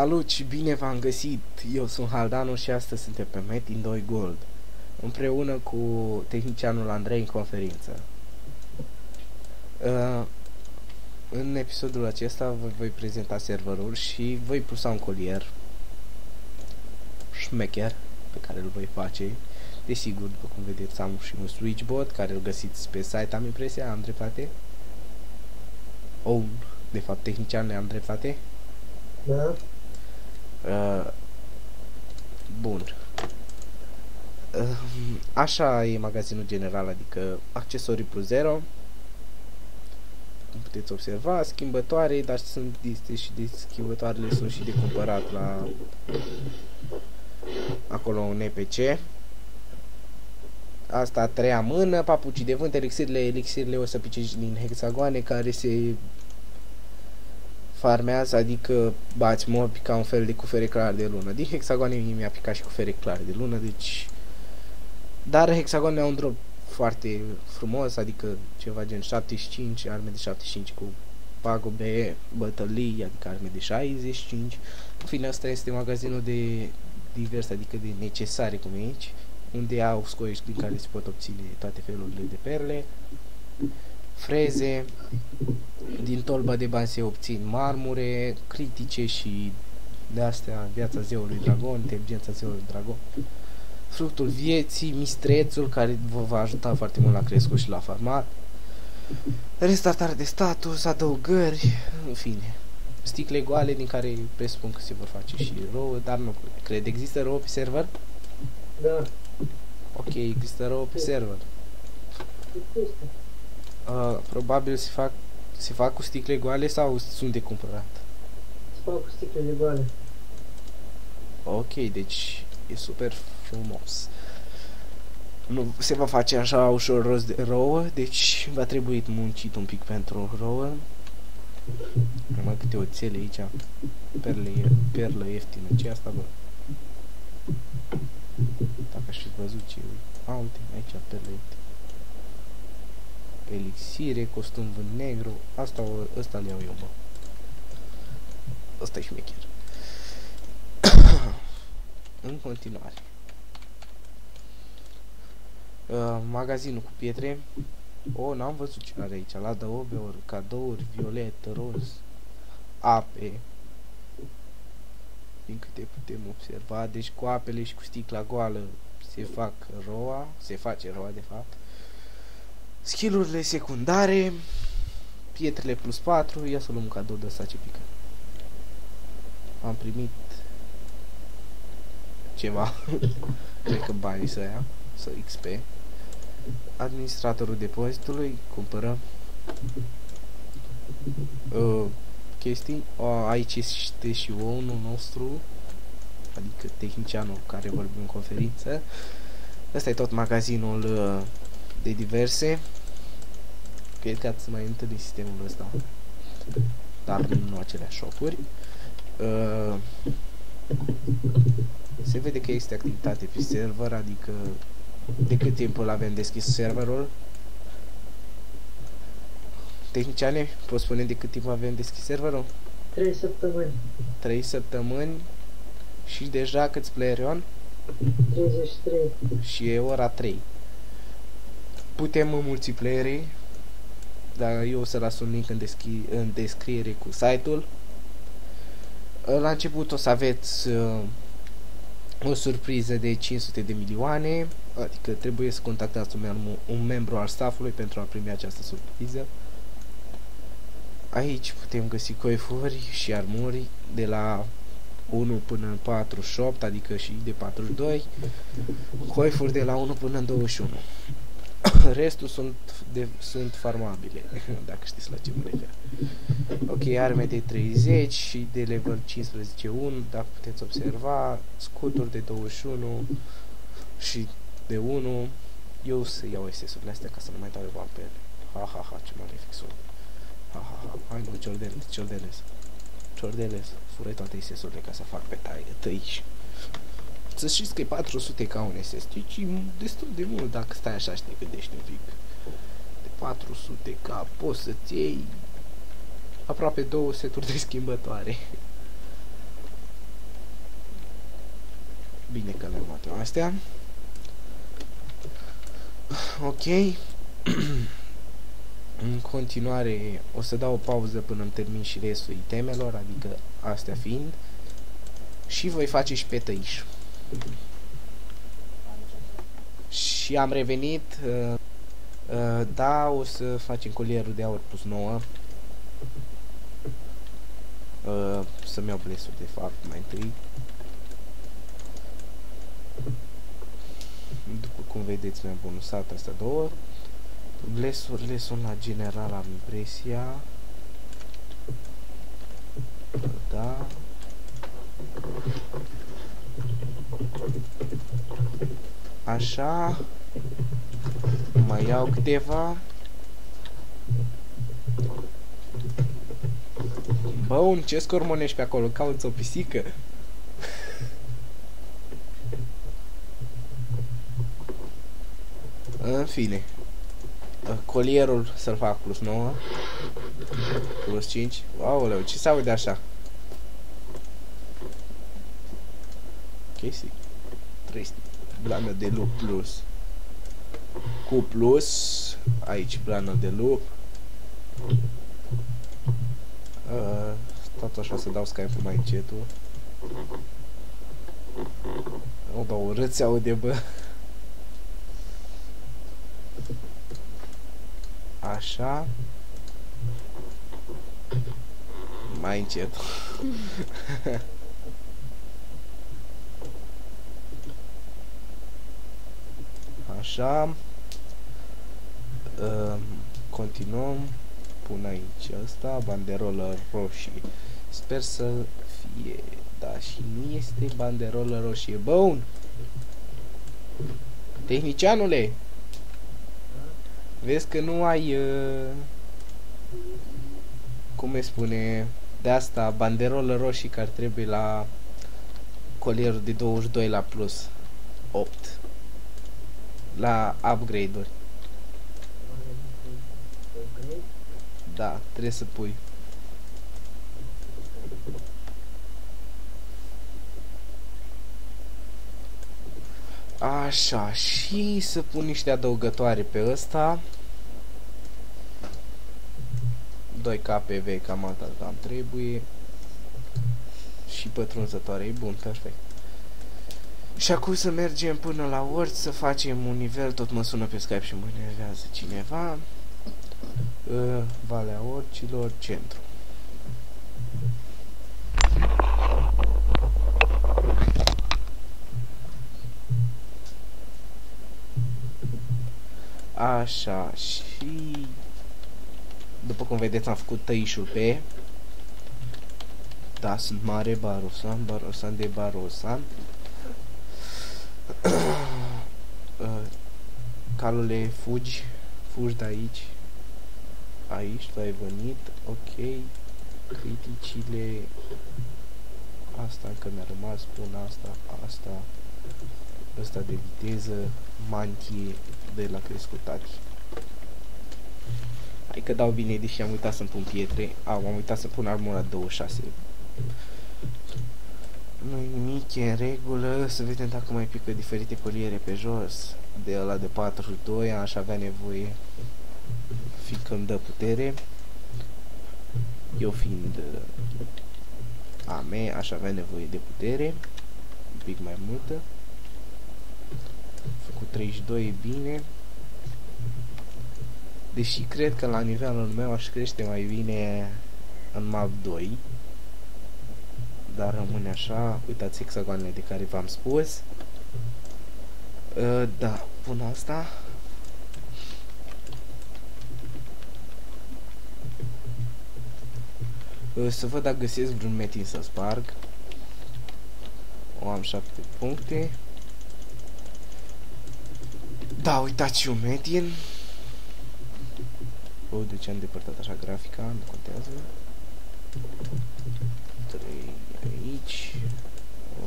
Salut și bine v-am găsit! Eu sunt Haldanu și astăzi suntem pe Metin 2 Gold împreună cu tehnicianul Andrei în conferință. Uh, în episodul acesta vă voi prezenta serverul și voi plusa un colier șmecher pe care îl voi face. Desigur, după cum vedeți, am și un switchbot care îl găsiți pe site, am impresia, am dreptate? Oh, de fapt, tehnicianul am dreptate? Da? Uh, bun. Uh, așa e magazinul general, adică accesorii plus 0. Cum puteți observa, schimbătoare, dar sunt este și de schimbătoarele sunt și de cumpărat la acolo un EPC. Asta a treia mână, papucii de vânt, elixirile, elixirile o să pice din hexagoane care se farmează, adică bați mobi ca un fel de cufere clar de lună. Din hexagoane mi-a picat și cufere clare de lună, deci... Dar hexagoanele au un drop foarte frumos, adică ceva gen 75, arme de 75 cu pagube, bătălii, adică arme de 65. În fine, asta este magazinul de divers, adică de necesare, cum e aici, unde au scoici din care se pot obține toate felurile de perle, freze, din tolba de bani se obțin marmure, critice și de astea viața zeului dragon, inteligența zeului dragon. Fructul vieții, mistrețul care vă va ajuta foarte mult la crescut și la farmat. Restartare de status, adăugări, în fine. Sticle goale din care presupun că se vor face și rouă, dar nu cred. Există rouă pe server? Da. Ok, există rouă pe server. Există. Uh, probabil se fac, se fac cu sticle goale sau sunt de cumpărat? Se fac cu sticlele goale. Ok, deci e super frumos. Nu se va face așa ușor rost de rouă, deci va trebui muncit un pic pentru rouă. Mai câte oțele aici, perle, perlă ieftină, ce asta bă? Dacă aș fi văzut ce A, uite, aici perlă ieftină. Elixire, costum vânt negru, asta, o, ăsta le iau eu, bă. Ăsta e șmecher. În continuare. Uh, magazinul cu pietre. O, oh, n-am văzut ce are aici. La ori, cadouri, violet, roz, ape. Din câte putem observa. Deci cu apele și cu sticla goală se fac roa. Se face roa, de fapt. Skillurile secundare. Pietrele plus 4. Ia să luăm un cadou de ăsta ce pică. Am primit ceva. Cred că banii să ia. Să XP. Administratorul depozitului. Cumpărăm. Uh, chestii. O, aici este și unul nostru. Adică tehnicianul care vorbim în conferință. Asta e tot magazinul uh, de diverse. Cred că ați mai întâlnit sistemul ăsta. Dar nu aceleași shopuri. Uh, se vede că este activitate pe server, adică de cât timp îl avem deschis serverul? Tehniciane, poți spune de cât timp avem deschis serverul? 3 săptămâni. 3 săptămâni și deja câți player on? 33. Și e ora 3. Putem în multiplayer dar eu o să las un link în, descri- în descriere cu site-ul. La început o să aveți uh, o surpriză de 500 de milioane, adică trebuie să contactați un, mem un membru al staffului pentru a primi această surpriză. Aici putem găsi coifuri și armuri de la 1 până în 48, adică și de 42, coifuri de la 1 până în 21. Restul sunt, de, sunt farmabile, dacă știți la ce mă refer. Ok, arme de 30 și de level 15 1, dacă puteți observa, scuturi de 21 și de 1. Eu să iau SS-urile astea ca să nu mai dau bani pe ele. Ha, ha, ha, ce malefic sunt. Ha, ha, ha, hai mă, ciordeles, ciordeles. Ciordeles, fură toate SS-urile ca să fac pe taie, tăiși. Să știți că e 400 ca un SSD, ci destul de mult dacă stai așa și te gândești un pic. De 400 ca poți să-ți iei aproape două seturi de schimbătoare. Bine că le-am luat eu astea. Ok. În continuare o să dau o pauză până îmi termin și restul itemelor, adică astea fiind. Și voi face și pe tăiș. Și am revenit. Uh, uh, da, o să facem colierul de aur plus 9. Uh, să-mi iau blesul de fapt mai întâi. După cum vedeți mi-am bonusat astea două. Blesurile sunt la general, am impresia. Da. Așa. Mai iau câteva. Bă, ce scormonești pe acolo? Cauți o pisică? În fine. Colierul să-l fac plus 9. Plus 5. Aoleu, ce se aude așa? Chestii. Trist. Blană de lup plus. Cu plus. Aici blană de lup. Uh, tot așa să dau Skype mai încetul. O, dau urât se aude, bă. Așa. Mai încet. Așa. Uh, continuăm. Pun aici asta, banderolă roșie. Sper să fie. Da, și nu este banderolă roșie. Bun! Tehnicianule! Vezi că nu ai... Uh, cum îi spune... De asta, banderolă roșii care trebuie la colierul de 22 la plus 8 la upgrade-uri. Da, trebuie să pui. Așa, și să pun niște adăugătoare pe ăsta. 2 KPV, cam atât am trebuie. Și pătrunzătoare, e bun, perfect. Și acum să mergem până la Word să facem un nivel, tot mă sună pe Skype și mă nervează cineva. Uh, Valea Orcilor, centru. Așa, și după cum vedeți am făcut tăișul pe Da, sunt mare barosan, barosan de barosan uh, Calule, fugi Fugi de aici Aici, tu ai venit Ok Criticile Asta încă mi-a rămas Pun asta, asta Asta de viteză Mantie de la crescutati Hai că dau bine, deși am uitat să-mi pun pietre. Au, am uitat să pun armura 26. nu nimic, e în regulă. Să vedem dacă mai pică diferite coliere pe jos. De la de 42 aș avea nevoie. Fiindcă îmi dă putere. Eu fiind a mea, aș avea nevoie de putere. Un pic mai multă. Făcut 32 e bine. Deși cred că la nivelul meu aș crește mai bine în map 2. Dar rămâne așa. Uitați hexagoanele de care v-am spus. Uh, da, pun asta. Uh, să văd dacă găsesc vreun metin să sparg. O am 7 puncte. Da, uitați și un metin. Oh, de ce am depărtat așa grafica? Nu contează. 3 aici.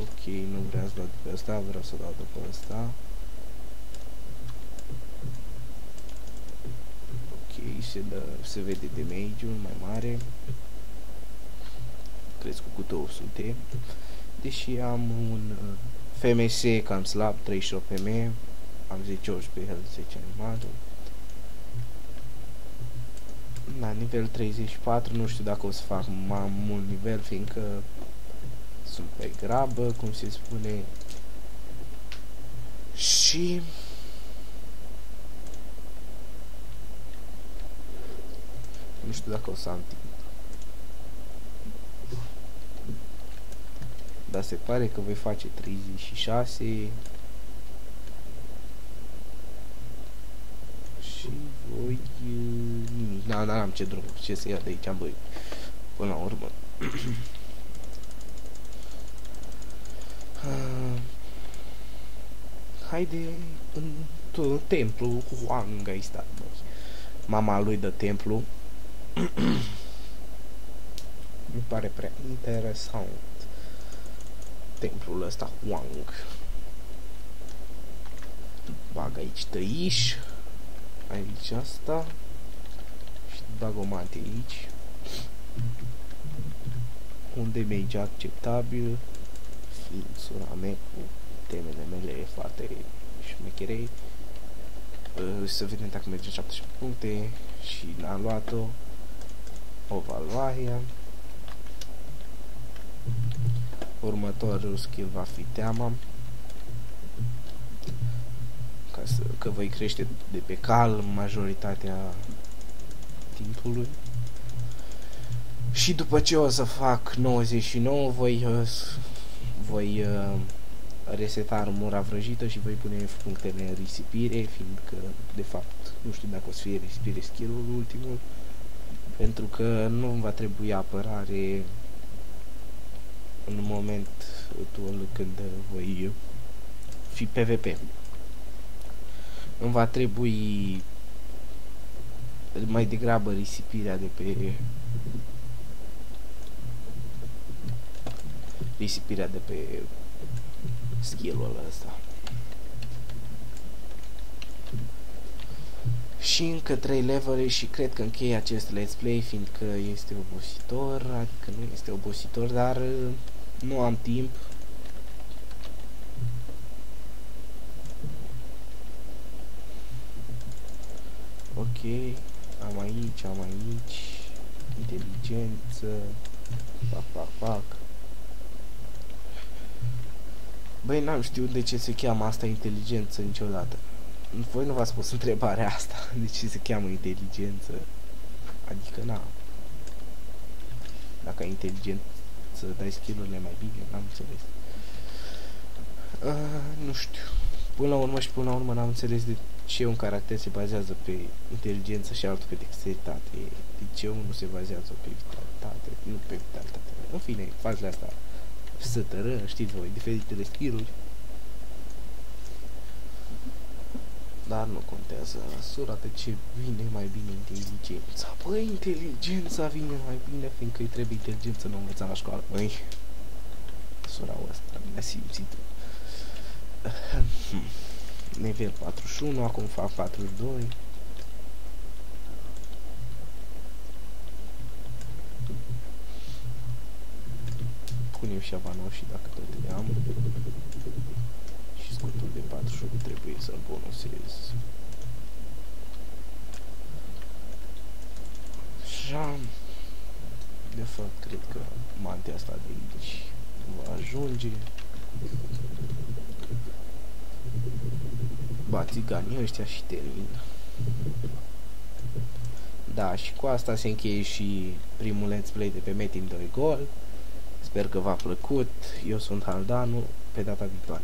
Ok, nu vreau să dau după asta, vreau să dau după asta. Ok, se, dă, se vede damage-ul mai mare. Crescut cu 200. Deși am un uh, FMS cam slab, 38 PM. Am 10 ori pe el, 10 animatul. La nivel 34, nu știu dacă o să fac mai mult nivel, fiindcă sunt pe grabă, cum se spune. Și nu știu dacă o să am timp. Dar se pare că voi face 36 și voi nimic. Da, da, am ce drum, ce să ia de aici, băi. Până la urmă. uh, haide în templu cu Huang ai stat, băi. Mama lui de templu. Mi pare prea interesant templul ăsta Huang. Bag aici tăiș. Aici asta. Și bag o mante aici. Unde merge acceptabil. Fiind sura mea cu temele mele foarte șmechere. Uh, să vedem dacă merge 17 puncte și n-am luat-o. O valoare. Următorul skill va fi teama. Ca să, că voi crește de pe cal majoritatea timpului. Și după ce o să fac 99, voi, uh, voi uh, reseta armura vrăjită și voi pune punctele în risipire, fiindcă, de fapt, nu știu dacă o să fie risipire skill-ul ultimul, pentru că nu va trebui apărare în momentul când voi fi PvP. Îmi va trebui mai degrabă risipirea de pe risipirea de pe skill-ul ăsta. Și încă 3 levele și cred că închei acest let's play fiindcă este obositor, adică nu este obositor, dar nu am timp. Ok, am aici, am aici, inteligență, fac, fac, fac. Băi, n-am știut de ce se cheamă asta inteligență niciodată. Voi nu v-ați pus întrebarea asta, de ce se cheamă inteligență. Adică, na. Dacă ai inteligență să dai skill-urile mai bine, n-am înțeles. Uh, nu știu. Până la urmă și până la urmă n-am înțeles de ce un caracter se bazează pe inteligență și altul pe dexteritate. De ce unul se bazează pe vitalitate, nu pe vitalitate. În fine, fazele astea sătără, știți voi, diferitele skill-uri. Dar nu contează, surată ce vine mai bine inteligența. Băi, inteligența vine mai bine, fiindcă îi trebuie inteligență, nu învăța la școală. Băi, sura asta mi-a simțit. Nivel 41, acum fac 42. Punem și avanul și dacă tot le am scutul de 48 trebuie să-l bonusez. Așa, de fapt, cred că mantea asta de aici va ajunge. Bațiganii ăștia și termin. Da, și cu asta se încheie și primul let's play de pe Metin 2 Gol. Sper că v-a plăcut. Eu sunt Haldanu. Pe data viitoare.